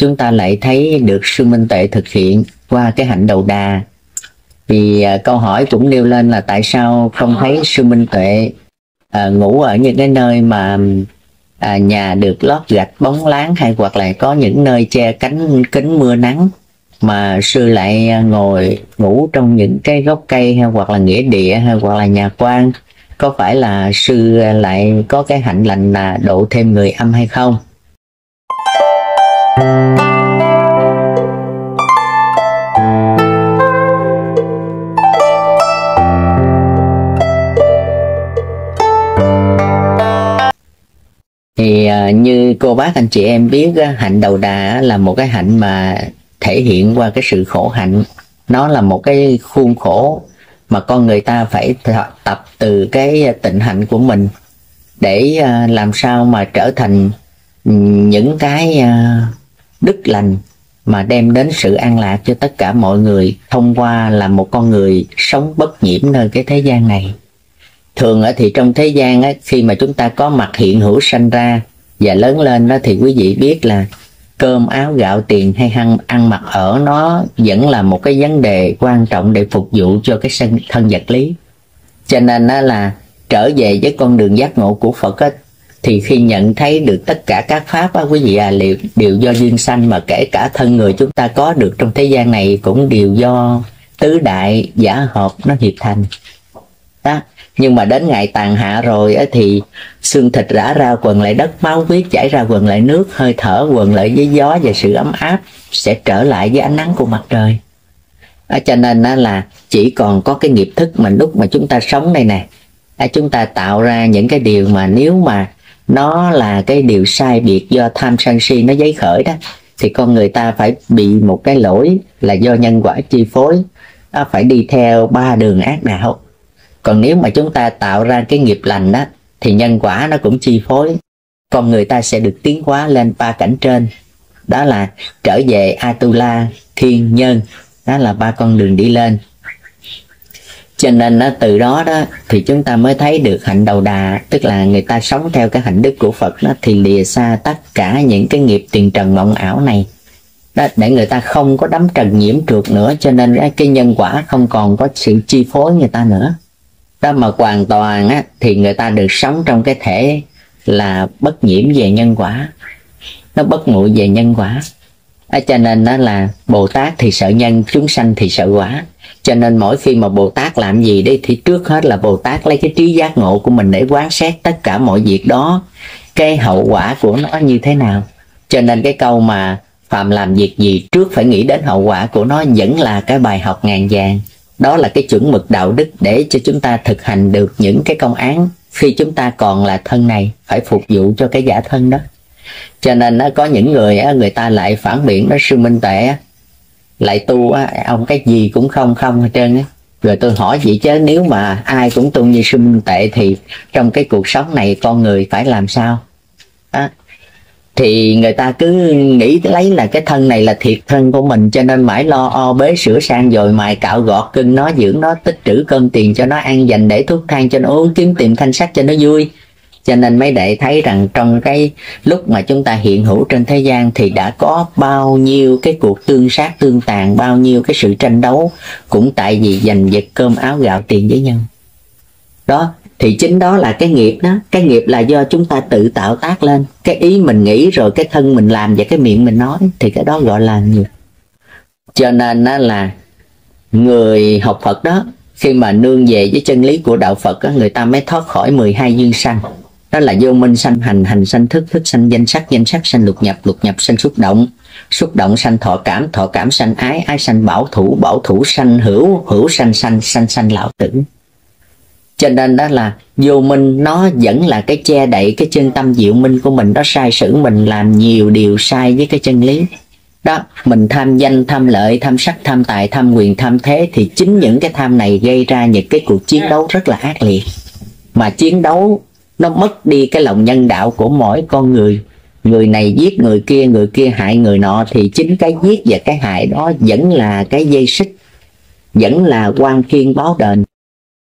chúng ta lại thấy được sư minh tuệ thực hiện qua cái hạnh đầu đà. Vì à, câu hỏi cũng nêu lên là tại sao không thấy sư minh tuệ à, ngủ ở những cái nơi mà à, nhà được lót gạch bóng láng hay hoặc là có những nơi che cánh kính mưa nắng mà sư lại à, ngồi ngủ trong những cái gốc cây hay hoặc là nghĩa địa hay hoặc là nhà quan? Có phải là sư lại có cái hạnh lành là độ thêm người âm hay không thì à, như cô bác anh chị em biết hạnh đầu đà là một cái hạnh mà thể hiện qua cái sự khổ hạnh. Nó là một cái khuôn khổ mà con người ta phải tập từ cái tịnh hạnh của mình để à, làm sao mà trở thành ừ, những cái à, đức lành mà đem đến sự an lạc cho tất cả mọi người thông qua là một con người sống bất nhiễm nơi cái thế gian này. Thường ở thì trong thế gian ấy khi mà chúng ta có mặt hiện hữu sanh ra và lớn lên đó thì quý vị biết là cơm áo gạo tiền hay ăn ăn mặc ở nó vẫn là một cái vấn đề quan trọng để phục vụ cho cái thân, vật lý. Cho nên đó là trở về với con đường giác ngộ của Phật á, thì khi nhận thấy được tất cả các pháp á, quý vị à đều, đều do duyên sanh mà kể cả thân người chúng ta có được trong thế gian này cũng đều do tứ đại giả hợp nó hiệp thành. Đó. Nhưng mà đến ngày tàn hạ rồi á, thì xương thịt rã ra quần lại đất máu huyết chảy ra quần lại nước hơi thở quần lại với gió và sự ấm áp sẽ trở lại với ánh nắng của mặt trời. À, cho nên á, là chỉ còn có cái nghiệp thức mà lúc mà chúng ta sống đây nè à, chúng ta tạo ra những cái điều mà nếu mà nó là cái điều sai biệt do tham sân si nó giấy khởi đó. Thì con người ta phải bị một cái lỗi là do nhân quả chi phối. Nó phải đi theo ba đường ác đạo. Còn nếu mà chúng ta tạo ra cái nghiệp lành đó, thì nhân quả nó cũng chi phối. Con người ta sẽ được tiến hóa lên ba cảnh trên. Đó là trở về atula, thiên nhân. Đó là ba con đường đi lên cho nên nó từ đó đó thì chúng ta mới thấy được hạnh đầu đà tức là người ta sống theo cái hạnh đức của phật đó thì lìa xa tất cả những cái nghiệp tiền trần mộng ảo này. Đó, để người ta không có đắm trần nhiễm trượt nữa cho nên cái nhân quả không còn có sự chi phối người ta nữa. Đó mà hoàn toàn á, thì người ta được sống trong cái thể là bất nhiễm về nhân quả. Nó bất nguội về nhân quả à, cho nên đó là bồ tát thì sợ nhân chúng sanh thì sợ quả. Cho nên mỗi khi mà bồ tát làm gì đi thì trước hết là bồ tát lấy cái trí giác ngộ của mình để quán xét tất cả mọi việc đó. Cái hậu quả của nó như thế nào? Cho nên cái câu mà phạm làm việc gì trước phải nghĩ đến hậu quả của nó vẫn là cái bài học ngàn vàng. Đó là cái chuẩn mực đạo đức để cho chúng ta thực hành được những cái công án khi chúng ta còn là thân này phải phục vụ cho cái giả thân đó cho nên nó có những người người ta lại phản biện đó sư minh tệ lại tu ông cái gì cũng không không hết trơn á. Rồi tôi hỏi vậy chứ nếu mà ai cũng tu như sư minh tệ thì trong cái cuộc sống này con người phải làm sao? À, thì người ta cứ nghĩ lấy là cái thân này là thiệt thân của mình cho nên mãi lo o bế sửa sang rồi mài cạo gọt cưng nó dưỡng nó tích trữ cơm tiền cho nó ăn dành để thuốc thang cho nó uống kiếm tìm thanh sắc cho nó vui cho nên mấy đệ thấy rằng trong cái lúc mà chúng ta hiện hữu trên thế gian thì đã có bao nhiêu cái cuộc tương sát tương tàn bao nhiêu cái sự tranh đấu cũng tại vì giành giật cơm áo gạo tiền với nhau. Đó thì chính đó là cái nghiệp đó. Cái nghiệp là do chúng ta tự tạo tác lên. Cái ý mình nghĩ rồi cái thân mình làm và cái miệng mình nói thì cái đó gọi là nghiệp. Cho nên đó là người học Phật đó khi mà nương về với chân lý của đạo Phật đó, người ta mới thoát khỏi 12 duyên sanh đó là vô minh sanh hành hành sanh thức thức sanh danh sắc danh sắc sanh lục nhập lục nhập sanh xúc động. Xúc động sanh thọ cảm thọ cảm sanh ái ái sanh bảo thủ bảo thủ sanh hữu hữu sanh sanh sanh sanh lão tử. Cho nên đó là vô minh, nó vẫn là cái che đậy cái chân tâm diệu minh của mình. Đó sai sử mình làm nhiều điều sai với cái chân lý. Đó, mình tham danh, tham lợi, tham sắc, tham tài, tham quyền, tham thế thì chính những cái tham này gây ra những cái cuộc chiến đấu rất là ác liệt. Mà chiến đấu nó mất đi cái lòng nhân đạo của mỗi con người. Người này giết người kia người kia hại người nọ thì chính cái giết và cái hại đó vẫn là cái dây xích vẫn là quan khiên báo đền.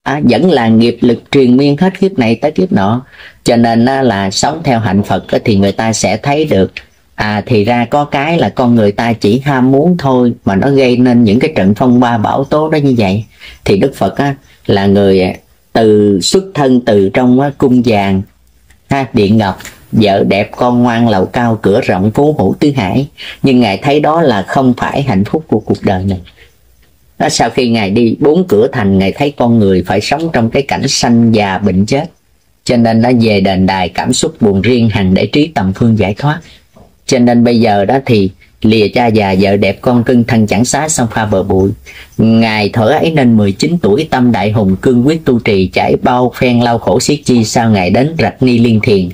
À, vẫn là nghiệp lực truyền miên hết kiếp này tới kiếp nọ. Cho nên là sống theo hạnh phật thì người ta sẽ thấy được à thì ra có cái là con người ta chỉ ham muốn thôi mà nó gây nên những cái trận phong ba bão tố đó như vậy. Thì đức phật á, là người từ xuất thân từ trong á, cung vàng. Ha, điện ngọc vợ đẹp con ngoan lầu cao cửa rộng phú hữu tứ hải. Nhưng ngài thấy đó là không phải hạnh phúc của cuộc đời này đó, sau khi ngài đi bốn cửa thành ngài thấy con người phải sống trong cái cảnh sanh già bệnh chết. Cho nên nó về đền đài cảm xúc buồn riêng hằng để trí tầm phương giải thoát. Cho nên bây giờ đó thì lìa cha già, vợ đẹp, con cưng, thân chẳng xá song pha bờ bụi. Ngài thở ấy nên 19 tuổi, tâm đại hùng cương quyết tu trì, trải bao phen lau khổ xiết chi sao ngài đến rạch ni liên thiền.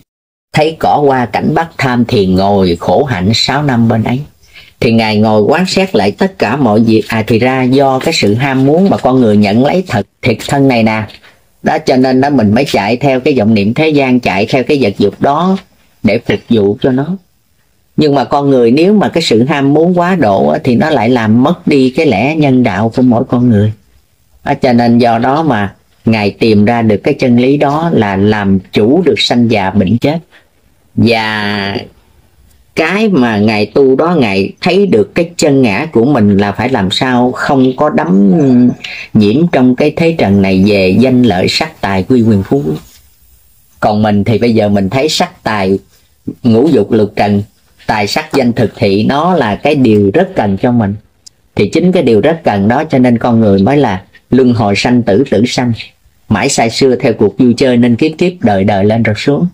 Thấy cỏ qua cảnh bắc tham thiền ngồi khổ hạnh 6 năm bên ấy. Thì ngài ngồi quán xét lại tất cả mọi việc. À thì ra do cái sự ham muốn mà con người nhận lấy thật, thiệt thân này nè. Đó, cho nên đó mình mới chạy theo cái vọng niệm thế gian, chạy theo cái vật dục đó để phục vụ cho nó nhưng mà con người nếu mà cái sự ham muốn quá độ thì nó lại làm mất đi cái lẽ nhân đạo của mỗi con người. À, cho nên do đó mà ngài tìm ra được cái chân lý đó là làm chủ được sanh già bệnh chết. Và cái mà ngài tu đó ngài thấy được cái chân ngã của mình là phải làm sao không có đắm nhiễm trong cái thế trần này về danh lợi sắc tài quy quyền phú. Còn mình thì bây giờ mình thấy sắc tài ngũ dục lục trần tài sắc danh thực thị, nó là cái điều rất cần cho mình. Thì chính cái điều rất cần đó cho nên con người mới là luân hồi sanh tử tử sanh. Mãi sai xưa theo cuộc vui chơi nên kiếp kiếp đời đời lên rồi xuống.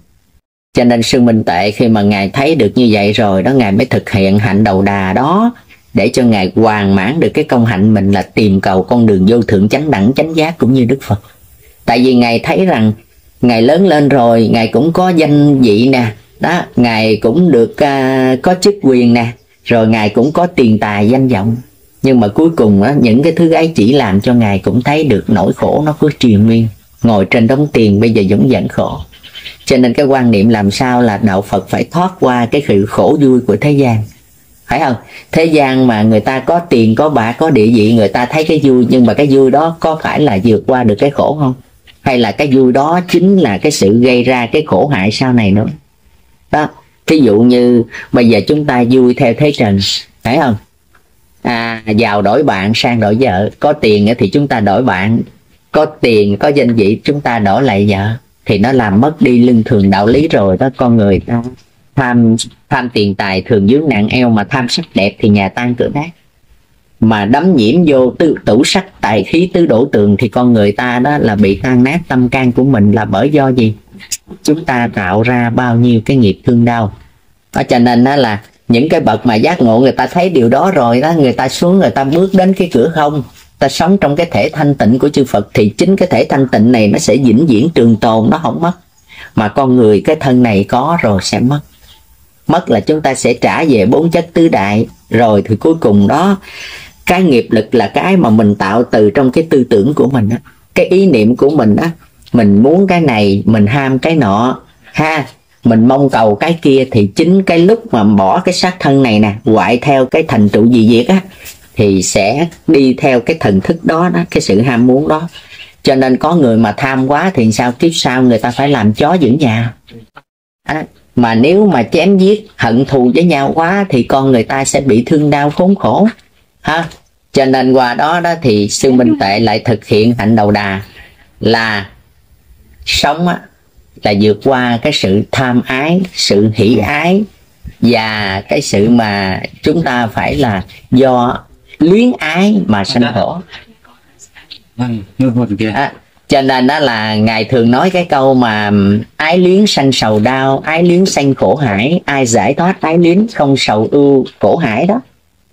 Cho nên sư minh tệ khi mà ngài thấy được như vậy rồi, đó ngài mới thực hiện hạnh đầu đà đó để cho ngài hoàn mãn được cái công hạnh mình là tìm cầu con đường vô thượng chánh đẳng, chánh giác cũng như đức phật. Tại vì ngài thấy rằng ngài lớn lên rồi, ngài cũng có danh vị nè đó ngài cũng được uh, có chức quyền nè rồi ngài cũng có tiền tài danh vọng. Nhưng mà cuối cùng á, những cái thứ ấy chỉ làm cho ngài cũng thấy được nỗi khổ nó cứ truyền miên ngồi trên đống tiền bây giờ vẫn vẫn khổ. Cho nên cái quan niệm làm sao là đạo phật phải thoát qua cái sự khổ vui của thế gian. Phải không? Thế gian mà người ta có tiền có bạc có địa vị người ta thấy cái vui nhưng mà cái vui đó có phải là vượt qua được cái khổ không? Hay là cái vui đó chính là cái sự gây ra cái khổ hại sau này nữa? Đó thí dụ như bây giờ chúng ta vui theo thế trần phải không? À, giàu đổi bạn sang đổi vợ. Có tiền thì chúng ta đổi bạn. Có tiền có danh vị chúng ta đổi lại vợ. Thì nó làm mất đi lương thường đạo lý rồi đó con người ta. Tham tham tiền tài thường dướng nạn eo mà tham sắc đẹp thì nhà tan cửa nát. Mà đấm nhiễm vô tư tủ sắc tài khí tứ đổ tường thì con người ta đó là bị tan nát tâm can của mình là bởi do gì? Chúng ta tạo ra bao nhiêu cái nghiệp thương đau. Đó, cho nên đó là những cái bậc mà giác ngộ, người ta thấy điều đó rồi đó người ta xuống, người ta bước đến cái cửa không, ta sống trong cái thể thanh tịnh của chư Phật, thì chính cái thể thanh tịnh này nó sẽ vĩnh viễn trường tồn, nó không mất. Mà con người cái thân này có rồi sẽ mất. Mất là chúng ta sẽ trả về bốn chất tứ đại, rồi thì cuối cùng đó, cái nghiệp lực là cái mà mình tạo từ trong cái tư tưởng của mình á. Cái ý niệm của mình á mình muốn cái này mình ham cái nọ. Ha mình mong cầu cái kia thì chính cái lúc mà bỏ cái xác thân này nè hoại theo cái thành trụ gì việc á thì sẽ đi theo cái thần thức đó đó cái sự ham muốn đó. Cho nên có người mà tham quá thì sao kiếp sau người ta phải làm chó giữ nhà? À, mà nếu mà chém giết hận thù với nhau quá thì con người ta sẽ bị thương đau khốn khổ. Ha cho nên qua đó đó thì sư minh tệ lại thực hiện hạnh đầu đà là sống á là vượt qua cái sự tham ái sự hỷ ái và cái sự mà chúng ta phải là do luyến ái mà sanh khổ. À, cho nên đó là ngài thường nói cái câu mà ái luyến sanh sầu đau ái luyến sanh khổ hải. Ai giải thoát ái luyến không sầu ưu khổ hải đó.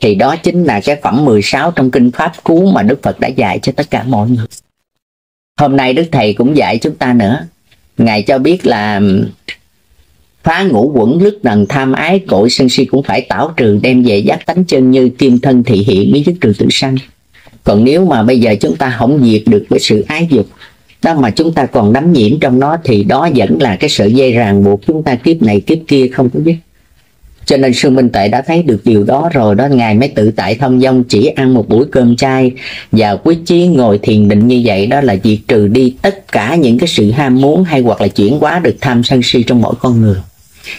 Thì đó chính là cái phẩm 16 trong kinh pháp cú mà Đức Phật đã dạy cho tất cả mọi người hôm nay Đức Thầy cũng dạy chúng ta nữa. Ngài cho biết là phá ngũ quẩn lức đần, tham ái, cội sân si cũng phải tảo trừ, đem về giác tánh chân như kim thân thị hiện với dứt trừ tử sanh. Còn nếu mà bây giờ chúng ta không diệt được cái sự ái dục, đó mà chúng ta còn đắm nhiễm trong nó thì đó vẫn là cái sợi dây ràng buộc chúng ta kiếp này kiếp kia không có biết cho nên sư minh Tuệ đã thấy được điều đó rồi, đó ngài mới tự tại thông dong chỉ ăn một buổi cơm chay. Và quyết chí ngồi thiền định như vậy, đó là diệt trừ đi tất cả những cái sự ham muốn hay hoặc là chuyển hóa được tham sân si trong mỗi con người.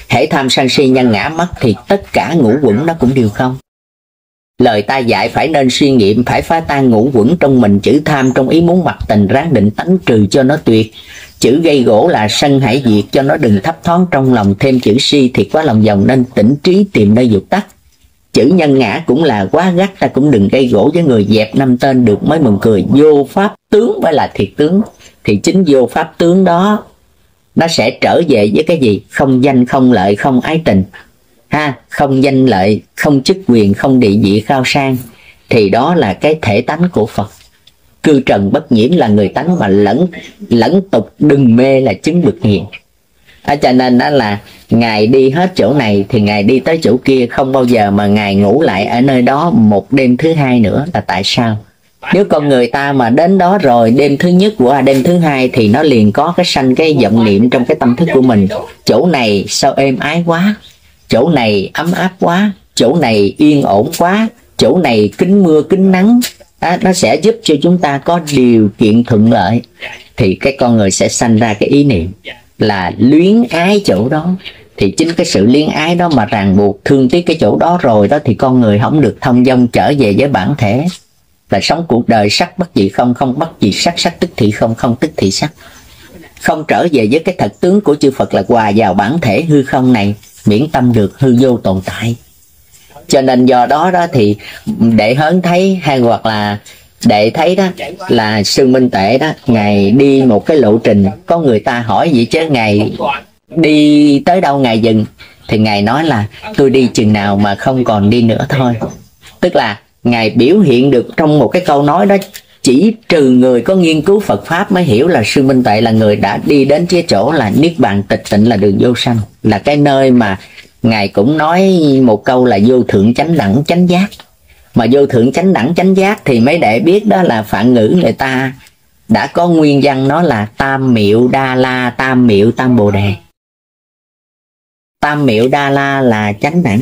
Hễ tham sân si nhân ngã mất thì tất cả ngũ quẩn nó cũng đều không. Lời ta dạy phải nên suy nghiệm, phải phá tan ngũ quẩn trong mình, chữ tham trong ý muốn mặc tình ráng định tánh trừ cho nó tuyệt chữ gây gỗ là sân hải diệt cho nó đừng thấp thoáng trong lòng. Thêm chữ si thì quá lòng vòng nên tỉnh trí tìm nơi dục tắt. Chữ nhân ngã cũng là quá gắt, ta cũng đừng gây gỗ với người dẹp năm tên được mới mừng cười. Vô pháp tướng mới là thiệt tướng. Thì chính vô pháp tướng đó, nó sẽ trở về với cái gì? Không danh, không lợi, không ái tình. Ha, không danh lợi, không chức quyền, không địa vị cao sang. Thì đó là cái thể tánh của phật cư trần bất nhiễm là người tánh mà lẫn lẫn tục đừng mê là chứng được hiền à, cho nên đó là ngài đi hết chỗ này thì ngài đi tới chỗ kia không bao giờ mà ngài ngủ lại ở nơi đó một đêm thứ hai nữa là tại sao? Nếu con người ta mà đến đó rồi đêm thứ nhất của à, đêm thứ hai thì nó liền có cái sanh cái vọng niệm trong cái tâm thức của mình. Chỗ này sao êm ái quá chỗ này ấm áp quá chỗ này yên ổn quá chỗ này kính mưa kính nắng à, nó sẽ giúp cho chúng ta có điều kiện thuận lợi. Thì cái con người sẽ sanh ra cái ý niệm là luyến ái chỗ đó. Thì chính cái sự liên ái đó mà ràng buộc thương tiếc cái chỗ đó rồi đó thì con người không được thông dong trở về với bản thể. Là sống cuộc đời sắc bất dị không không bất dị sắc sắc tức thị không không tức thị sắc. Không trở về với cái thật tướng của chư Phật là hòa vào bản thể hư không này miễn tâm được hư vô tồn tại cho nên do đó đó thì để hớn thấy hay hoặc là để thấy đó là sư minh tệ đó, ngài đi một cái lộ trình, có người ta hỏi gì chứ ngài đi tới đâu ngài dừng. Thì ngài nói là, tôi đi chừng nào mà không còn đi nữa thôi. Tức là ngài biểu hiện được trong một cái câu nói đó, chỉ trừ người có nghiên cứu Phật pháp mới hiểu là sư minh tuệ là người đã đi đến cái chỗ là niết bàn tịch tịnh là đường vô sanh, là cái nơi mà ngài cũng nói một câu là vô thượng chánh đẳng chánh giác. Mà vô thượng chánh đẳng chánh giác thì mấy đệ biết đó là phản ngữ người ta đã có nguyên văn nó là tam miệu đa la, tam miệu tam bồ đề. Tam miệu đa la là chánh đẳng.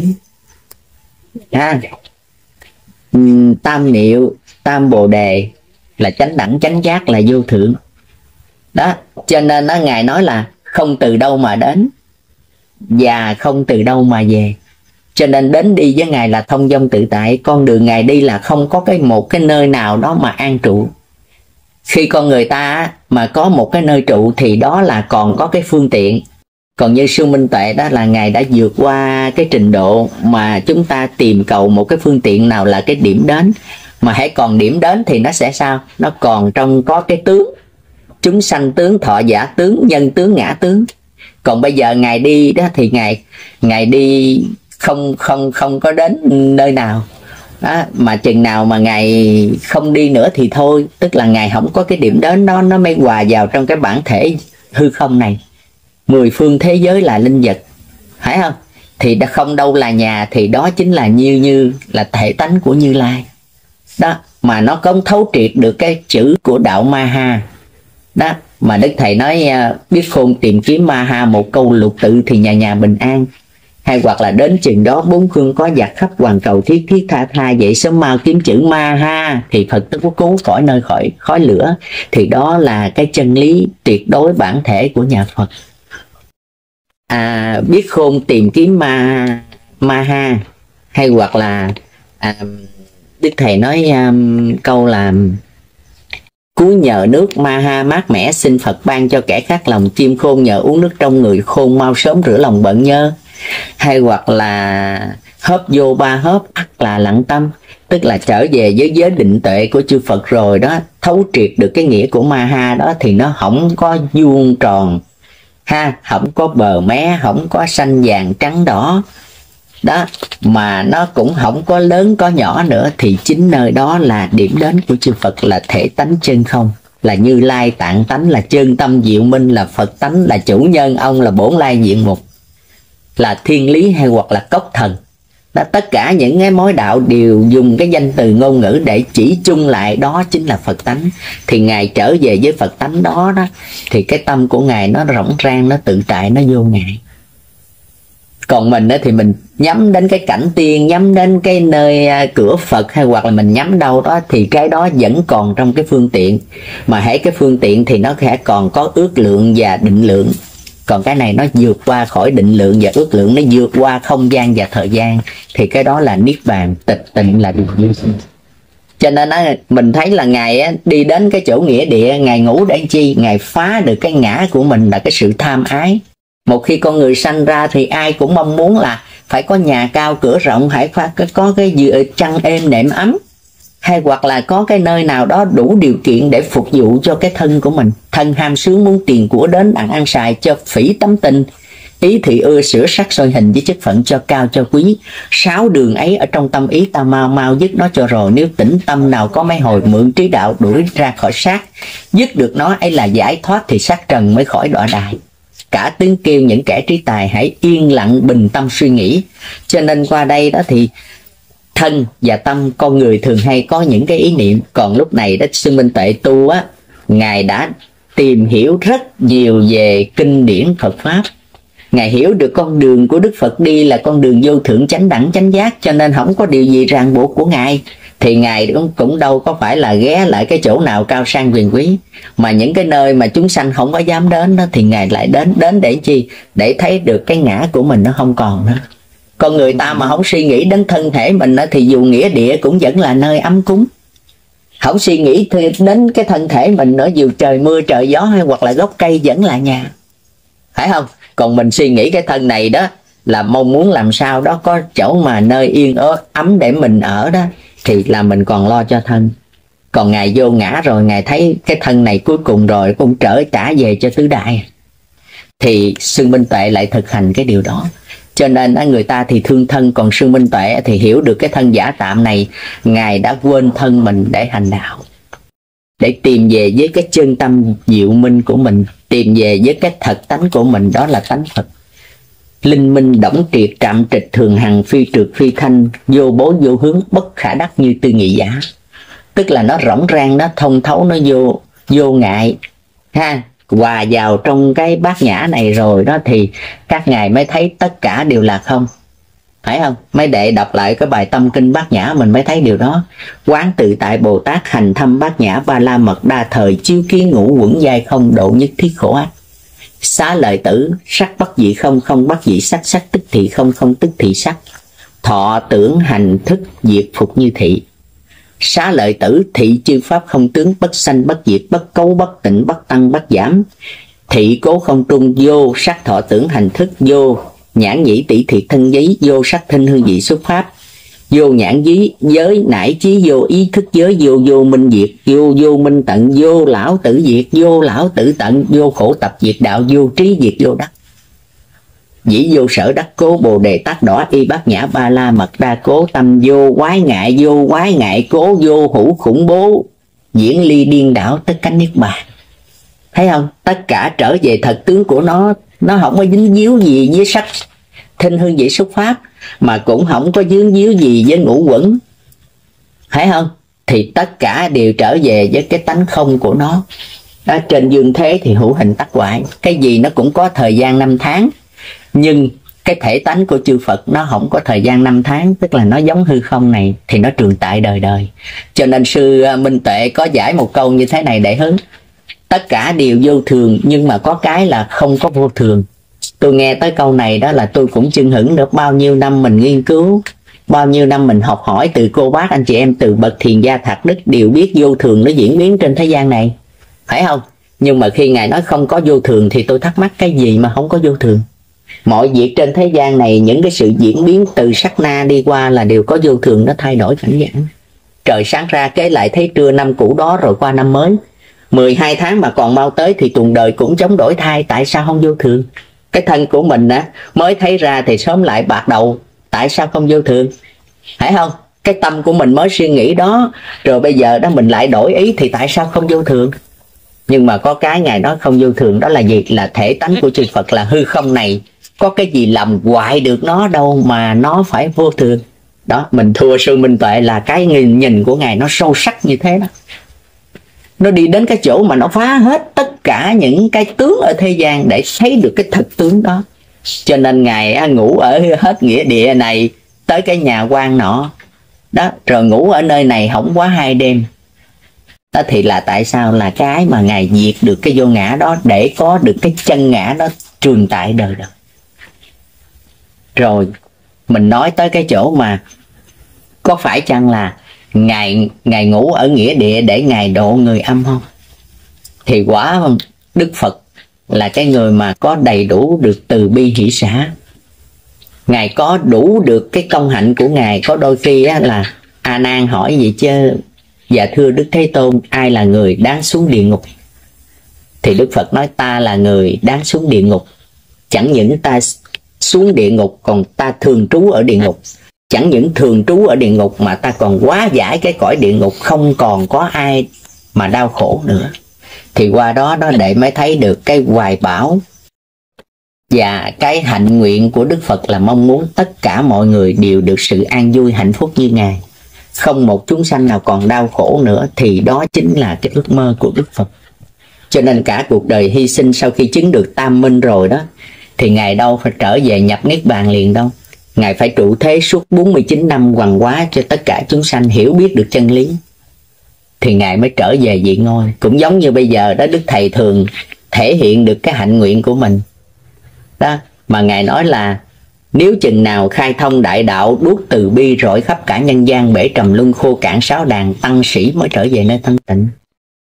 Ha? Tam miệu tam bồ đề là chánh đẳng chánh giác là vô thượng. Đó, cho nên nó ngài nói là không từ đâu mà đến và không từ đâu mà về. Cho nên đến đi với ngài là thông dong tự tại. Con đường ngài đi là không có cái một cái nơi nào đó mà an trụ. Khi con người ta mà có một cái nơi trụ thì đó là còn có cái phương tiện. Còn như sư minh tuệ đó là ngài đã vượt qua cái trình độ mà chúng ta tìm cầu một cái phương tiện nào là cái điểm đến. Mà hãy còn điểm đến thì nó sẽ sao? Nó còn trong có cái tướng. Chúng sanh tướng, thọ giả tướng, nhân tướng, ngã tướng còn bây giờ ngài đi đó thì ngài ngài đi không không không có đến nơi nào. Đó, mà chừng nào mà ngài không đi nữa thì thôi tức là ngài không có cái điểm đến đó nó mới hòa vào trong cái bản thể hư không này. Mười phương thế giới là linh vật phải không? Thì đã không đâu là nhà thì đó chính là như như là thể tánh của như lai. Đó mà nó không thấu triệt được cái chữ của đạo ma ha đó mà đức thầy nói à, biết khôn tìm kiếm ma ha một câu lục tự thì nhà nhà bình an. Hay hoặc là đến chừng đó bốn phương có giặc khắp hoàn cầu thiết thiết tha tha vậy sớm mau kiếm chữ ma ha thì phật tức có cứu khỏi nơi khỏi khói lửa. Thì đó là cái chân lý tuyệt đối bản thể của nhà phật. À, biết khôn tìm kiếm ma ma ha. Hay hoặc là à, đức thầy nói um, câu là cúi nhờ nước ma ha mát mẻ xin phật ban cho kẻ khác lòng chim khôn nhờ uống nước trong người khôn mau sớm rửa lòng bận nhơ. Hay hoặc là hớp vô ba hớp, ắt là lặng tâm, tức là trở về với giới định tuệ của chư Phật rồi đó, thấu triệt được cái nghĩa của ma ha đó thì nó không có vuông tròn. Ha không có bờ mé không có xanh vàng trắng đỏ đó, mà nó cũng không có lớn có nhỏ nữa, thì chính nơi đó là điểm đến của chư Phật là thể tánh chân không. Là như lai tạng tánh, là chân tâm diệu minh, là Phật tánh, là chủ nhân ông, là bổn lai diện mục, là thiên lý hay hoặc là cốc thần. Đó, tất cả những cái mối đạo đều dùng cái danh từ ngôn ngữ để chỉ chung lại đó chính là Phật tánh. Thì ngài trở về với Phật tánh đó đó, thì cái tâm của ngài nó rỗng rang, nó tự tại, nó vô ngại còn mình đó thì mình nhắm đến cái cảnh tiên nhắm đến cái nơi à, cửa phật hay hoặc là mình nhắm đâu đó thì cái đó vẫn còn trong cái phương tiện. Mà hãy cái phương tiện thì nó sẽ còn có ước lượng và định lượng. Còn cái này nó vượt qua khỏi định lượng và ước lượng nó vượt qua không gian và thời gian. Thì cái đó là niết bàn tịch tịnh là điều duy cho nên á, mình thấy là ngài á, đi đến cái chỗ nghĩa địa ngài ngủ để chi? Ngài phá được cái ngã của mình là cái sự tham ái một khi con người sanh ra thì ai cũng mong muốn là phải có nhà cao, cửa rộng, hãy có cái chăn êm nệm ấm, hay hoặc là có cái nơi nào đó đủ điều kiện để phục vụ cho cái thân của mình. Thân ham sướng muốn tiền của đến, đặng ăn xài cho phỉ tấm tình. Ý thì ưa sửa sắc soi hình với chức phận cho cao, cho quý. Sáu đường ấy ở trong tâm ý, ta mau mau dứt nó cho rồi. Nếu tĩnh tâm nào có mấy hồi mượn trí đạo đuổi ra khỏi sát dứt được nó, ấy là giải thoát thì sát trần mới khỏi đọa đài cả tiếng kêu những kẻ trí tài hãy yên lặng bình tâm suy nghĩ. Cho nên qua đây đó thì thân và tâm con người thường hay có những cái ý niệm. Còn lúc này đó, sư minh tuệ tu á, ngài đã tìm hiểu rất nhiều về kinh điển phật pháp. Ngài hiểu được con đường của đức phật đi là con đường vô thượng chánh đẳng chánh giác, cho nên không có điều gì ràng buộc của ngài thì ngài cũng, cũng đâu có phải là ghé lại cái chỗ nào cao sang quyền quý. Mà những cái nơi mà chúng sanh không có dám đến đó thì ngài lại đến đến để chi? Để thấy được cái ngã của mình nó không còn nữa. Con người ta mà không suy nghĩ đến thân thể mình đó, thì dù nghĩa địa cũng vẫn là nơi ấm cúng. Không suy nghĩ đến cái thân thể mình nữa dù trời mưa trời gió hay hoặc là gốc cây vẫn là nhà. Phải không? Còn mình suy nghĩ cái thân này đó là mong muốn làm sao đó có chỗ mà nơi yên ấm để mình ở đó thì là mình còn lo cho thân. Còn ngài vô ngã rồi, ngài thấy cái thân này cuối cùng rồi, cũng trở trả về cho tứ đại. Thì sư minh tuệ lại thực hành cái điều đó. Cho nên người ta thì thương thân, còn sư minh tuệ thì hiểu được cái thân giả tạm này, ngài đã quên thân mình để hành đạo. Để tìm về với cái chân tâm diệu minh của mình, tìm về với cái thật tánh của mình, đó là tánh phật linh minh đổng triệt trạm trịch thường hằng phi trượt phi thanh vô bố vô hướng bất khả đắc như tư nghị giả. Tức là nó rỗng rang, nó thông thấu, nó vô vô ngại. Ha, hòa vào trong cái bát nhã này rồi đó thì các ngài mới thấy tất cả đều là không. Phải không? Mấy đệ đọc lại cái bài tâm kinh bát nhã mình mới thấy điều đó. Quán tự tại bồ tát hành thâm bát nhã ba la mật đa thời chiếu kiến ngũ quẩn giai không độ nhất thiết khổ ách xá lợi tử, sắc bất dị không không bất dị sắc sắc tức thị không không tức thị sắc. Thọ tưởng hành thức diệt phục như thị. Xá lợi tử, thị chư pháp không tướng, bất sanh, bất diệt, bất cấu, bất tịnh, bất tăng, bất giảm. Thị cố không trung, vô sắc thọ tưởng hành thức, vô nhãn nhĩ tỷ thiệt thân giấy, vô sắc thinh hương vị xuất pháp, vô nhãn giới giới nải trí vô ý thức giới vô vô minh diệt, vô vô minh tận, vô lão tử diệt, vô lão tử tận, vô khổ tập diệt đạo, vô trí diệt, vô đắc. Dĩ vô sở đắc cố bồ đề tát đỏ y bát nhã ba la mật đa cố tâm, vô quái ngại, vô quái ngại cố, vô hữu khủng bố, diễn ly điên đảo tất cánh niết bàn. Thấy không? Tất cả trở về thật tướng của nó nó không có dính díu gì với sắc thinh hương vị xuất pháp, mà cũng không có dướng díu gì với ngũ quẩn phải không? Thì tất cả đều trở về với cái tánh không của nó. Đó, trên dương thế thì hữu hình tắc hoại. Cái gì nó cũng có thời gian năm tháng. Nhưng cái thể tánh của chư Phật nó không có thời gian năm tháng tức là nó giống hư không này thì nó trường tại đời đời. Cho nên sư à, Minh Tuệ có giải một câu như thế này để hứng tất cả đều vô thường nhưng mà có cái là không có vô thường. Tôi nghe tới câu này đó là tôi cũng chưng hửng được bao nhiêu năm mình nghiên cứu bao nhiêu năm mình học hỏi từ cô bác, anh chị em từ bậc thiền gia thạc đức đều biết vô thường nó diễn biến trên thế gian này. Phải không? Nhưng mà khi ngài nói không có vô thường thì tôi thắc mắc cái gì mà không có vô thường? Mọi việc trên thế gian này, những cái sự diễn biến từ sắc na đi qua là đều có vô thường, nó thay đổi cảnh giảng. trời sáng ra kế lại thấy trưa năm cũ đó rồi qua năm mới. 12 tháng mà còn mau tới thì tuần đời cũng chống đổi thai tại sao không vô thường? Cái thân của mình á, mới thấy ra thì sớm lại bạc đầu tại sao không vô thường? Phải không? Cái tâm của mình mới suy nghĩ đó. Rồi bây giờ đó mình lại đổi ý thì tại sao không vô thường? Nhưng mà có cái ngài nói không vô thường đó là gì? Là thể tánh của chư Phật là hư không này. Có cái gì làm hoại được nó đâu mà nó phải vô thường. Đó, mình thua sư minh tuệ là cái nhìn nhìn của ngài nó sâu sắc như thế đó. Nó đi đến cái chỗ mà nó phá hết tất cả những cái tướng ở thế gian để thấy được cái thực tướng đó cho nên ngài ngủ ở hết nghĩa địa này, tới cái nhà quan nọ. Đó, rồi ngủ ở nơi này không quá hai đêm. Đó thì là tại sao là cái mà ngài diệt được cái vô ngã đó, để có được cái chân ngã đó truyền tại đời đời. Rồi, mình nói tới cái chỗ mà có phải chăng là ngài ngài ngủ ở nghĩa địa để ngài độ người âm không? Thì quả đức phật là cái người mà có đầy đủ được từ bi hỷ xã. Ngài có đủ được cái công hạnh của ngài. Có đôi khi á, là a nan hỏi vậy chứ dạ thưa đức thế tôn ai là người đáng xuống địa ngục? Thì đức phật nói ta là người đáng xuống địa ngục. Chẳng những ta xuống địa ngục còn ta thường trú ở địa ngục. Chẳng những thường trú ở địa ngục mà ta còn quá giải cái cõi địa ngục không còn có ai mà đau khổ nữa thì qua đó đó để mới thấy được cái hoài bão và cái hạnh nguyện của Đức Phật là mong muốn tất cả mọi người đều được sự an vui hạnh phúc như Ngài. Không một chúng sanh nào còn đau khổ nữa, thì đó chính là cái ước mơ của Đức Phật. Cho nên cả cuộc đời hy sinh sau khi chứng được tam minh rồi đó, thì Ngài đâu phải trở về nhập Niết Bàn liền đâu. Ngài phải trụ thế suốt 49 năm hoàng hóa cho tất cả chúng sanh hiểu biết được chân lý. Thì Ngài mới trở về vị ngôi. Cũng giống như bây giờ đó Đức Thầy thường thể hiện được cái hạnh nguyện của mình. Đó, mà Ngài nói là nếu chừng nào khai thông đại đạo đuốc từ bi rọi khắp cả nhân gian bể trầm luân khô cạn sáu đàn tăng sĩ mới trở về nơi thanh tịnh.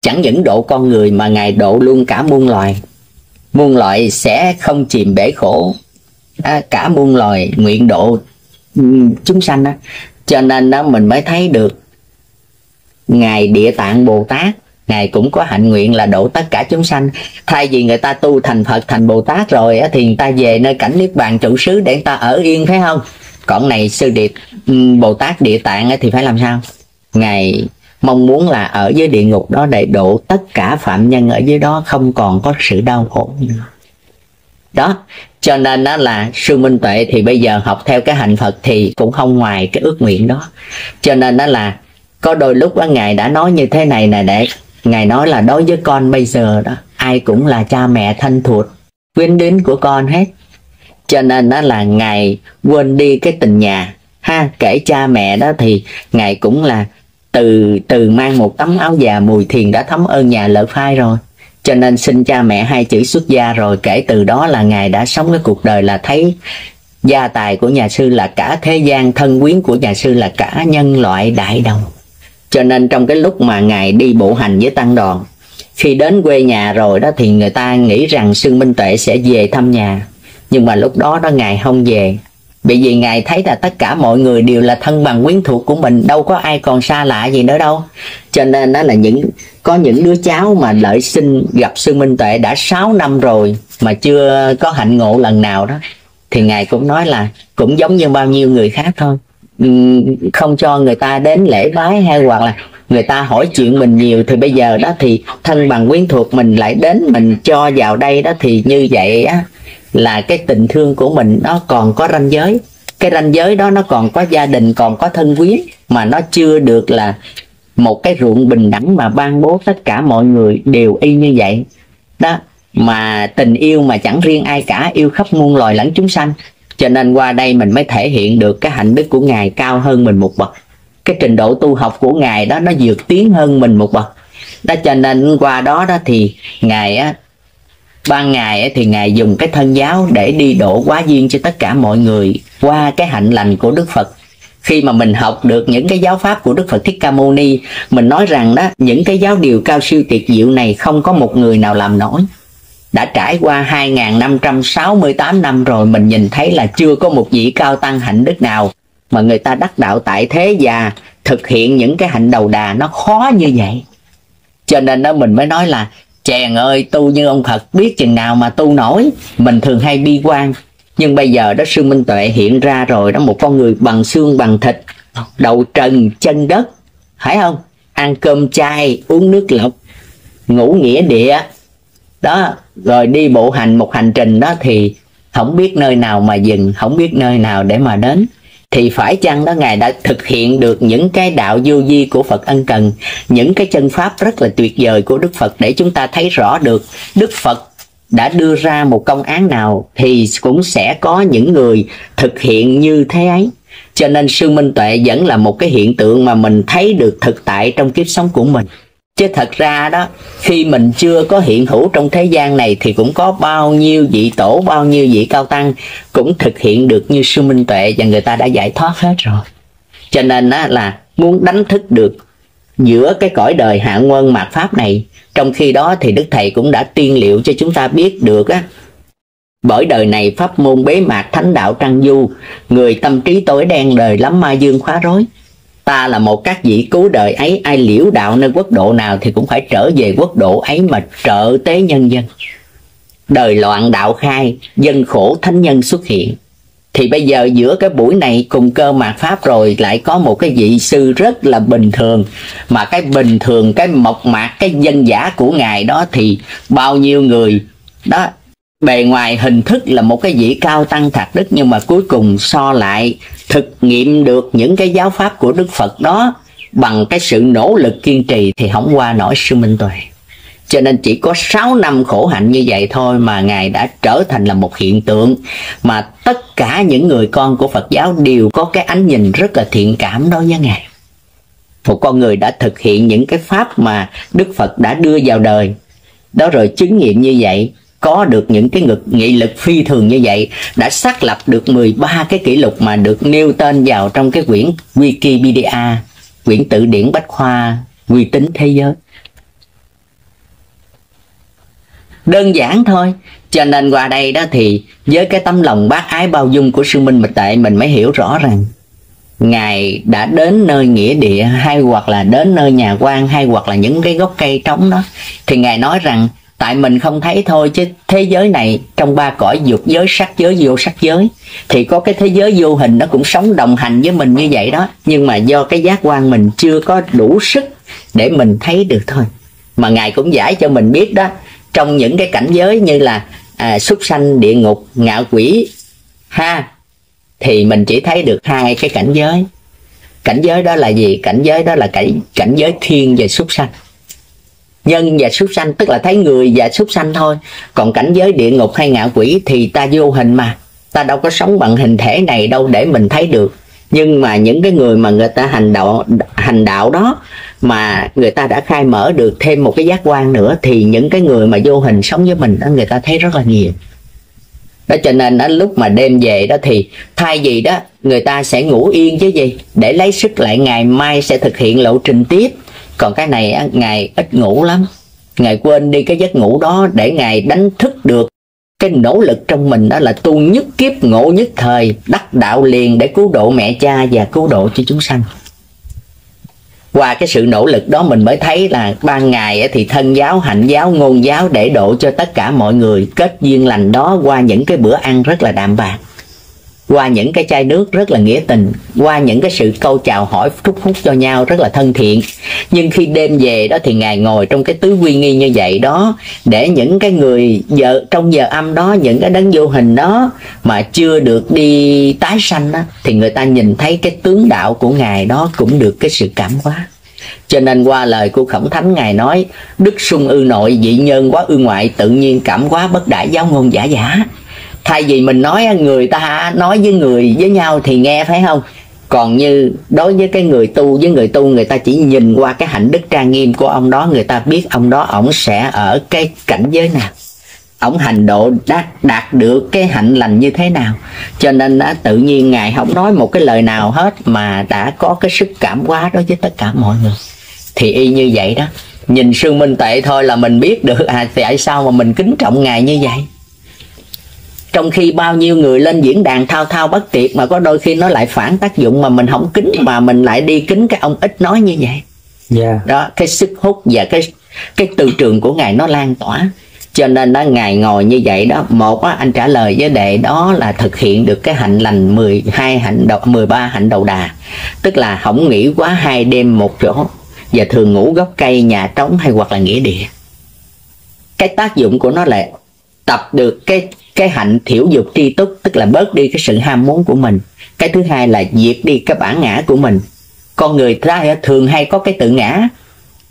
Chẳng những độ con người mà Ngài độ luôn cả muôn loài. Muôn loài sẽ không chìm bể khổ à, cả muôn loài nguyện độ ừ, chúng sanh đó cho nên đó mình mới thấy được ngài địa tạng bồ tát, ngài cũng có hạnh nguyện là độ tất cả chúng sanh. Thay vì người ta tu thành phật, thành bồ tát rồi thì người ta về nơi cảnh niết bàn trụ xứ để người ta ở yên, phải không? Còn này, sư Điệp bồ tát địa tạng thì phải làm sao? Ngài mong muốn là ở dưới địa ngục đó để độ tất cả phạm nhân ở dưới đó không còn có sự đau khổ. Nữa đó, cho nên đó là sư minh tuệ thì bây giờ học theo cái hạnh phật thì cũng không ngoài cái ước nguyện đó. Cho nên đó là có đôi lúc á, ngài đã nói như thế này nè để ngài nói là đối với con bây giờ đó, ai cũng là cha mẹ thân thuộc, quyến đến của con hết. Cho nên đó là ngài quên đi cái tình nhà. Ha, kể cha mẹ đó thì ngài cũng là từ từ mang một tấm áo già mùi thiền đã thấm ơn nhà lợi phai rồi. Cho nên xin cha mẹ hai chữ xuất gia rồi, kể từ đó là ngài đã sống cái cuộc đời là thấy gia tài của nhà sư là cả thế gian, thân quyến của nhà sư là cả nhân loại đại đồng cho nên trong cái lúc mà ngài đi bộ hành với tăng đoàn, khi đến quê nhà rồi đó thì người ta nghĩ rằng sương minh tuệ sẽ về thăm nhà. Nhưng mà lúc đó đó ngài không về. Bởi vì ngài thấy là tất cả mọi người đều là thân bằng quyến thuộc của mình, đâu có ai còn xa lạ gì nữa đâu. Cho nên đó là những, có những đứa cháu mà lợi sinh gặp sương minh tuệ đã 6 năm rồi mà chưa có hạnh ngộ lần nào đó, thì ngài cũng nói là cũng giống như bao nhiêu người khác thôi không cho người ta đến lễ bái hay hoặc là người ta hỏi chuyện mình nhiều, thì bây giờ đó thì thân bằng quyến thuộc mình lại đến mình cho vào đây đó thì như vậy á, là cái tình thương của mình nó còn có ranh giới. Cái ranh giới đó nó còn có gia đình, còn có thân quyến, mà nó chưa được là một cái ruộng bình đẳng mà ban bố tất cả mọi người đều y như vậy. Đó, mà tình yêu mà chẳng riêng ai cả, yêu khắp muôn loài lẫn chúng sanh cho nên qua đây mình mới thể hiện được cái hạnh đức của ngài cao hơn mình một bậc. Cái trình độ tu học của ngài đó, nó vượt tiến hơn mình một bậc. Đó, cho nên qua đó đó thì ngài á, ban ngày thì ngài dùng cái thân giáo để đi độ quá duyên cho tất cả mọi người qua cái hạnh lành của đức phật. Khi mà mình học được những cái giáo pháp của Đức Phật Thích Ca Mâu Ni, mình nói rằng đó, những cái giáo điều cao siêu tuyệt diệu này không có một người nào làm nổi đã trải qua 2.568 năm rồi, mình nhìn thấy là chưa có một vị cao tăng hạnh đức nào mà người ta đắc đạo tại thế và thực hiện những cái hạnh đầu đà nó khó như vậy. Cho nên đó mình mới nói là chèn ơi, tu như ông Phật, biết chừng nào mà tu nổi. Mình thường hay bi quan. Nhưng bây giờ đó sư minh tuệ hiện ra rồi, đó một con người bằng xương, bằng thịt, đầu trần, chân đất. Phải không? Ăn cơm chay, uống nước lọc, ngủ nghĩa địa. Đó rồi đi bộ hành một hành trình đó thì không biết nơi nào mà dừng, không biết nơi nào để mà đến. Thì phải chăng đó ngài đã thực hiện được những cái đạo vô vi của Phật ân cần, những cái chân pháp rất là tuyệt vời của Đức Phật để chúng ta thấy rõ được Đức Phật đã đưa ra một công án nào thì cũng sẽ có những người thực hiện như thế ấy. Cho nên sư minh tuệ vẫn là một cái hiện tượng mà mình thấy được thực tại trong kiếp sống của mình chứ thật ra đó khi mình chưa có hiện hữu trong thế gian này thì cũng có bao nhiêu vị tổ bao nhiêu vị cao tăng cũng thực hiện được như sư minh tuệ và người ta đã giải thoát hết rồi. Cho nên á, là muốn đánh thức được giữa cái cõi đời hạ quân mạt pháp này trong khi đó thì đức thầy cũng đã tiên liệu cho chúng ta biết được á bởi đời này pháp môn bế mạc thánh đạo trăng du người tâm trí tối đen đời lắm ma dương khóa rối ta là một các vị cứu đời ấy, ai liễu đạo nơi quốc độ nào thì cũng phải trở về quốc độ ấy mà trợ tế nhân dân. Đời loạn đạo khai, dân khổ thánh nhân xuất hiện. Thì bây giờ giữa cái buổi này cùng cơ mạt pháp rồi lại có một cái vị sư rất là bình thường. Mà cái bình thường, cái mộc mạc, cái dân giả của ngài đó thì bao nhiêu người? Đó bề ngoài hình thức là một cái vị cao tăng thạc đức, nhưng mà cuối cùng so lại thực nghiệm được những cái giáo pháp của đức phật đó bằng cái sự nỗ lực kiên trì thì không qua nổi sư minh tuệ cho nên chỉ có 6 năm khổ hạnh như vậy thôi mà Ngài đã trở thành là một hiện tượng mà tất cả những người con của Phật giáo đều có cái ánh nhìn rất là thiện cảm đối với Ngài. Một con người đã thực hiện những cái pháp mà Đức Phật đã đưa vào đời. Đó rồi chứng nghiệm như vậy có được những cái ngực nghị lực phi thường như vậy đã xác lập được 13 cái kỷ lục mà được nêu tên vào trong cái quyển Wikipedia, quyển tự điển bách khoa uy tín thế giới. Đơn giản thôi, cho nên qua đây đó thì với cái tấm lòng bác ái bao dung của sư minh bạch tệ mình mới hiểu rõ rằng ngài đã đến nơi nghĩa địa hay hoặc là đến nơi nhà quan hay hoặc là những cái gốc cây trống đó thì ngài nói rằng tại mình không thấy thôi chứ thế giới này trong ba cõi dục giới sắc giới vô sắc giới thì có cái thế giới vô hình nó cũng sống đồng hành với mình như vậy đó. Nhưng mà do cái giác quan mình chưa có đủ sức để mình thấy được thôi. Mà ngài cũng giải cho mình biết đó trong những cái cảnh giới như là à, súc sanh địa ngục ngạo quỷ ha thì mình chỉ thấy được hai cái cảnh giới. Cảnh giới đó là gì? Cảnh giới đó là cảnh cảnh giới thiên và súc sanh nhân và súc sanh tức là thấy người và súc sanh thôi. Còn cảnh giới địa ngục hay ngạ quỷ thì ta vô hình mà. Ta đâu có sống bằng hình thể này đâu để mình thấy được. Nhưng mà những cái người mà người ta hành đạo hành đạo đó mà người ta đã khai mở được thêm một cái giác quan nữa thì những cái người mà vô hình sống với mình đó người ta thấy rất là nhiều. Đó cho nên đó, lúc mà đêm về đó thì thay vì đó người ta sẽ ngủ yên chứ gì? Để lấy sức lại ngày mai sẽ thực hiện lộ trình tiếp còn cái này ngài ít ngủ lắm. Ngài quên đi cái giấc ngủ đó để ngài đánh thức được. Cái nỗ lực trong mình đó là tu nhất kiếp, ngộ nhất thời, đắc đạo liền để cứu độ mẹ cha và cứu độ cho chúng sanh. Qua cái sự nỗ lực đó mình mới thấy là ban ngày thì thân giáo, hạnh giáo, ngôn giáo để độ cho tất cả mọi người. Kết duyên lành đó qua những cái bữa ăn rất là đạm bạc qua những cái chai nước rất là nghĩa tình, qua những cái sự câu chào hỏi, thúc phúc cho nhau rất là thân thiện. Nhưng khi đêm về đó thì ngài ngồi trong cái tứ quy nghi như vậy đó, để những cái người giờ trong giờ âm đó, những cái đấng vô hình đó mà chưa được đi tái sanh đó thì người ta nhìn thấy cái tướng đạo của ngài đó cũng được cái sự cảm hóa. Cho nên qua lời của khổng thánh, ngài nói, đức sung ư nội dị nhân quá ư ngoại, tự nhiên cảm hóa bất đại giáo ngôn giả giả thay vì mình nói người ta nói với người với nhau thì nghe, phải không? Còn như đối với cái người tu với người tu, người ta chỉ nhìn qua cái hạnh đức trang nghiêm của ông đó, người ta biết ông đó ổng sẽ ở cái cảnh giới nào. Ổng hành độ đạt đạt được cái hạnh lành như thế nào. Cho nên đã tự nhiên ngài không nói một cái lời nào hết mà đã có cái sức cảm hóa đối với tất cả mọi người. Thì y như vậy đó. Nhìn sư minh tệ thôi là mình biết được. À tại sao mà mình kính trọng ngài như vậy? Trong khi bao nhiêu người lên diễn đàn thao thao bất tuyệt mà có đôi khi nó lại phản tác dụng mà mình không kính mà mình lại đi kính cái ông ít nói như vậy yeah. Dạ. đó cái sức hút và cái cái từ trường của ngài nó lan tỏa cho nên đó ngài ngồi như vậy đó một á, anh trả lời với đề đó là thực hiện được cái hạnh lành 12 hạnh đầu 13 hạnh đầu đà tức là không nghỉ quá hai đêm một chỗ và thường ngủ gốc cây nhà trống hay hoặc là nghĩa địa cái tác dụng của nó là tập được cái cái hạnh thiểu dục tri túc, tức là bớt đi cái sự ham muốn của mình. Cái thứ hai là diệt đi cái bản ngã của mình. Con người ta thường hay có cái tự ngã,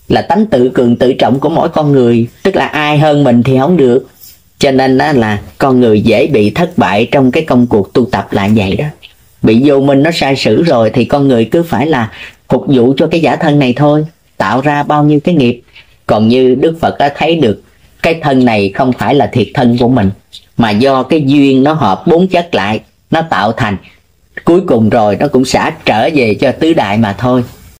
là tánh tự cường tự trọng của mỗi con người. Tức là ai hơn mình thì không được. Cho nên đó là con người dễ bị thất bại trong cái công cuộc tu tập là vậy đó. Bị vô minh nó sai sử rồi thì con người cứ phải là phục vụ cho cái giả thân này thôi, tạo ra bao nhiêu cái nghiệp. Còn như đức phật đã thấy được cái thân này không phải là thiệt thân của mình, mà do cái duyên nó hợp bốn chất lại, nó tạo thành. Cuối cùng rồi nó cũng sẽ trở về cho tứ đại mà thôi.